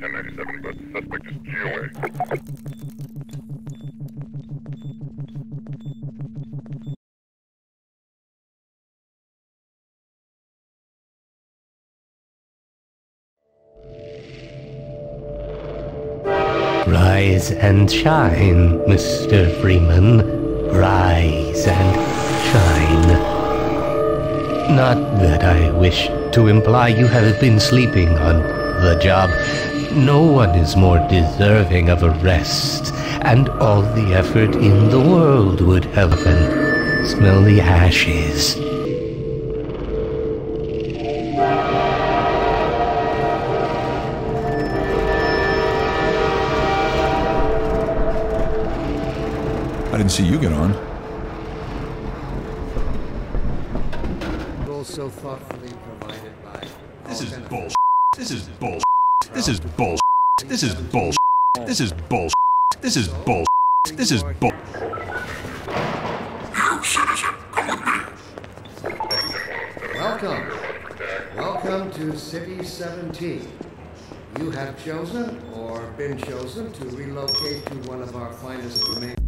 1097, but suspect is GOA. Rise and shine, Mr. Freeman. Rise and shine. Not that I wish to imply you have been sleeping on the job. No one is more deserving of a rest, and all the effort in the world would have been. Smell the ashes. I didn't see you get on. Also thoughtfully provided by. This is bullshit. This is bullshit. This is bullshit. This is bullshit. This is bullshit. This is bullshit. This is bull. Welcome. Welcome to City 17. You have chosen or been chosen to relocate to one of our finest.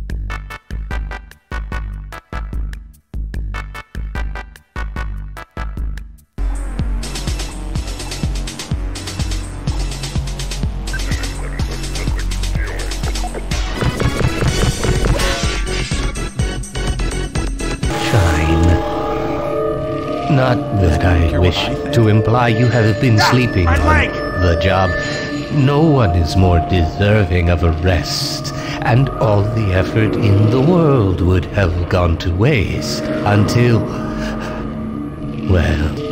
Not that I wish to imply you have been sleeping on the job. No one is more deserving of a rest, and all the effort in the world would have gone to waste until. Well.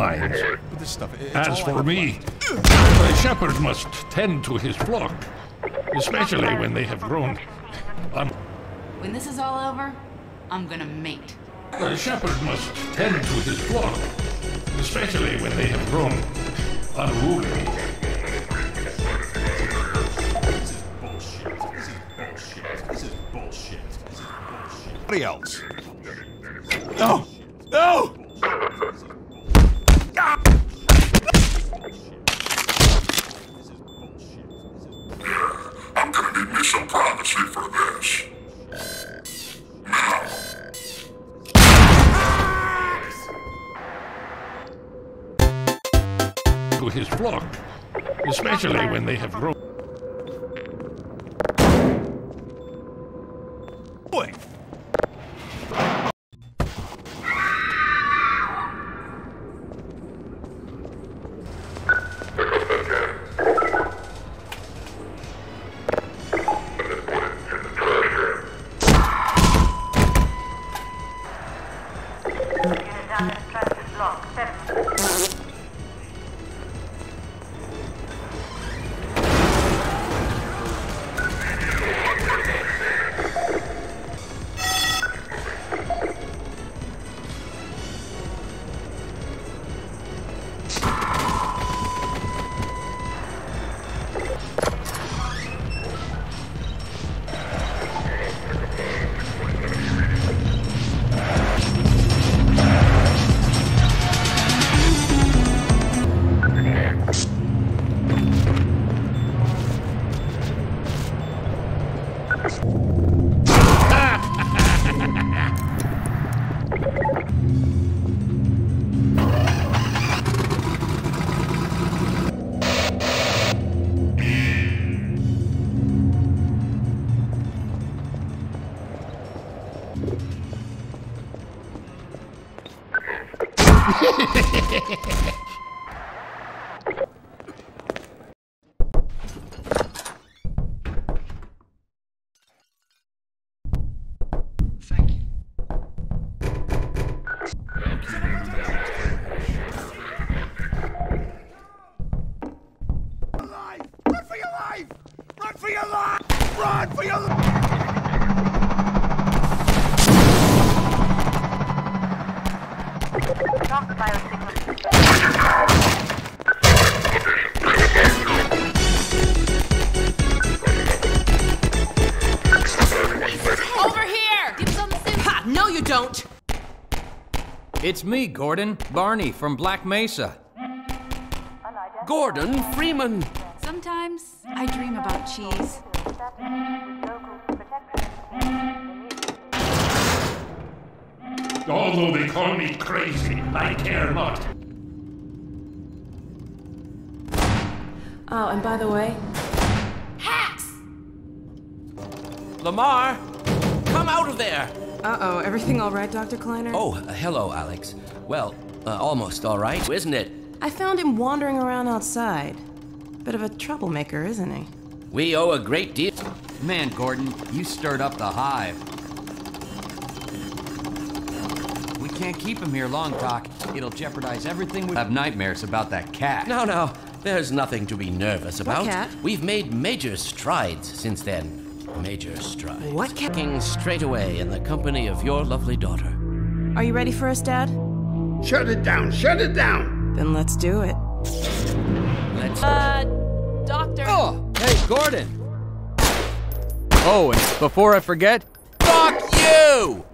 Minds. This stuff. As for me, a shepherd must tend to his flock, especially when they have grown. Un- When this is all over, I'm gonna mate. a shepherd must tend to his flock, especially when they have grown unruly. This is bullshit. This is bullshit. This is bullshit. This is bullshit. Somebody else. No! No! I'm gonna need me some privacy for this. To his flock, especially when they have grown. Run for your life. Run for your life! Run for your life! Don't! It's me, Gordon. Barney from Black Mesa. Gordon Freeman! Sometimes I dream about cheese. Although they call me crazy, I care not. Oh, and by the way, Hacks! Lamarr! Come out of there! Uh oh, everything all right, Dr. Kleiner? Oh, uh, hello, Alyx. Well, uh, almost all right, isn't it? I found him wandering around outside. Bit of a troublemaker, isn't he? We owe a great deal. Man, Gordon, you stirred up the hive. We can't keep him here long, Doc. It'll jeopardize everything we have nightmares about that cat. No, no, there's nothing to be nervous about. cat? We've made major strides since then. Major strides. What cat? King straight away in the company of your lovely daughter. Are you ready for us, Dad? Shut it down, shut it down! Then let's do it. Let's. Uh, doctor. Oh, hey, Gordon. Oh, and before I forget, Fuck you!